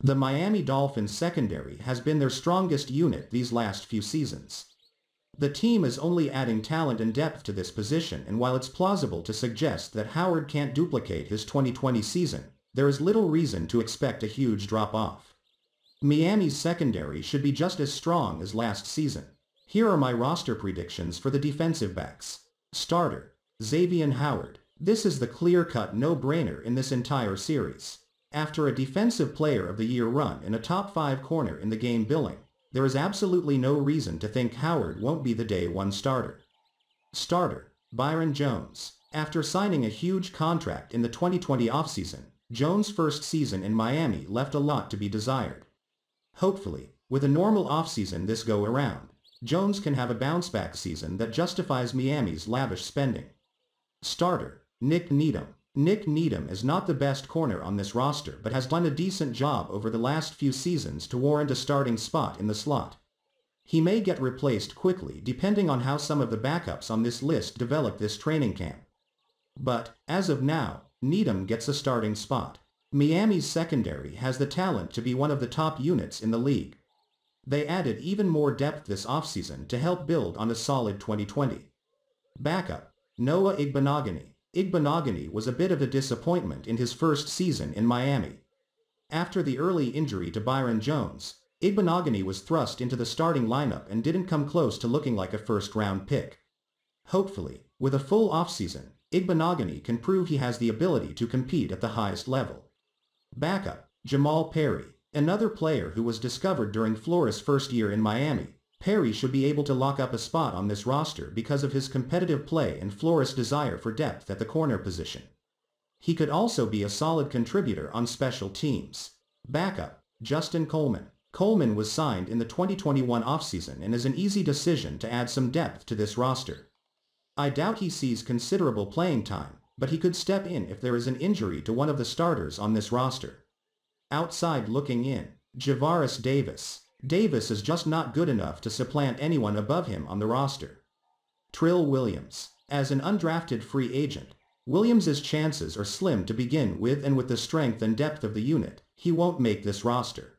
The Miami Dolphins secondary has been their strongest unit these last few seasons. The team is only adding talent and depth to this position and while it's plausible to suggest that Howard can't duplicate his 2020 season, there is little reason to expect a huge drop-off. Miami's secondary should be just as strong as last season. Here are my roster predictions for the defensive backs. Starter, Xavier Howard. This is the clear-cut no-brainer in this entire series. After a Defensive Player of the Year run in a top 5 corner in the game billing, there is absolutely no reason to think Howard won't be the day one starter. Starter, Byron Jones. After signing a huge contract in the 2020 offseason, Jones' first season in Miami left a lot to be desired. Hopefully, with a normal offseason this go around, Jones can have a bounce-back season that justifies Miami's lavish spending. Starter, Nik Needham. Nik Needham is not the best corner on this roster but has done a decent job over the last few seasons to warrant a starting spot in the slot. He may get replaced quickly depending on how some of the backups on this list develop this training camp. But, as of now, Needham gets a starting spot. Miami's secondary has the talent to be one of the top units in the league. They added even more depth this offseason to help build on a solid 2020. Backup, Noah Igbinoghene. Igbinoghene was a bit of a disappointment in his first season in Miami. After the early injury to Byron Jones, Igbinoghene was thrust into the starting lineup and didn't come close to looking like a first-round pick. Hopefully, with a full offseason, Igbinoghene can prove he has the ability to compete at the highest level. Backup, Jamal Perry, another player who was discovered during Flores' first year in Miami, Perry should be able to lock up a spot on this roster because of his competitive play and Flores' desire for depth at the corner position. He could also be a solid contributor on special teams. Backup, Justin Coleman. Coleman was signed in the 2021 offseason and is an easy decision to add some depth to this roster. I doubt he sees considerable playing time, but he could step in if there is an injury to one of the starters on this roster. Outside looking in, Javaris Davis. Davis is just not good enough to supplant anyone above him on the roster. Trill Williams. As an undrafted free agent, Williams's chances are slim to begin with and with the strength and depth of the unit, he won't make this roster.